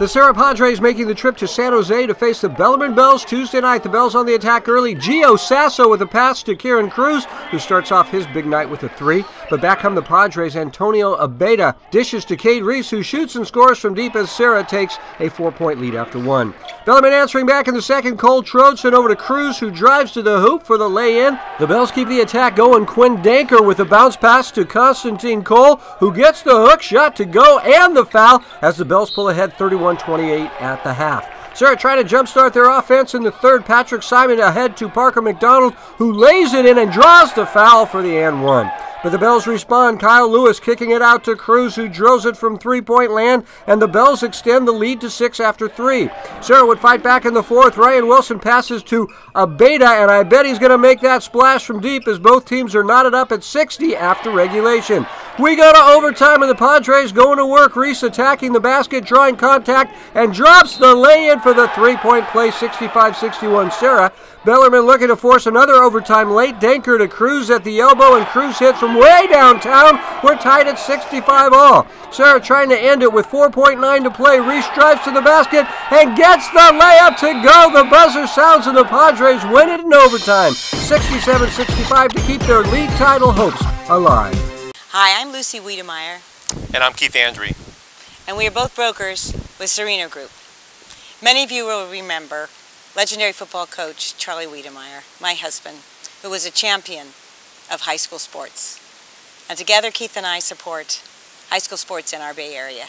The Serra Padres making the trip to San Jose to face the Bellarmine Bells Tuesday night. The Bells on the attack early. Gio Saso with a pass to Kiran Kruse, who starts off his big night with a three. But back come the Padres. Antonio Abeyta dishes to Cade Rees, who shoots and scores from deep as Serra takes a four point lead after one. Bellarmine answering back in the second. Cole Troedson over to Kruse, who drives to the hoop for the lay in. The Bells keep the attack going. Quinn Denker with a bounce pass to Constantijn Cole, who gets the hook shot to go and the foul as the Bells pull ahead 31 28 at the half. Serra trying to jumpstart their offense in the third. Patrick Simon ahead to Parker McDonald, who lays it in and draws the foul for the and one. But the Bells respond. Kyle Lewis kicking it out to Kruse, who drills it from three point land, and the Bells extend the lead to six after three. Serra would fight back in the fourth. Ryan Wilson passes to Abeyta, and I bet he's going to make that splash from deep as both teams are knotted up at 60 after regulation. We go to overtime, and the Padres going to work. Rees attacking the basket, drawing contact, and drops the lay in for the three point play 65 61 Serra. Bellarmine looking to force another overtime late. Denker to Kruse at the elbow, and Kruse hits from way downtown. We're tied at 65 all. Serra trying to end it with 4.9 to play. Rees drives to the basket and gets the layup to go. The buzzer sounds, and the Padres win it in overtime 67 65 to keep their league title hopes alive. Hi, I'm Lucy Wedemeyer. And I'm Keith Andre. And we are both brokers with Sereno Group. Many of you will remember legendary football coach Charlie Wedemeyer, my husband, who was a champion of high school sports. And together Keith and I support high school sports in our Bay Area.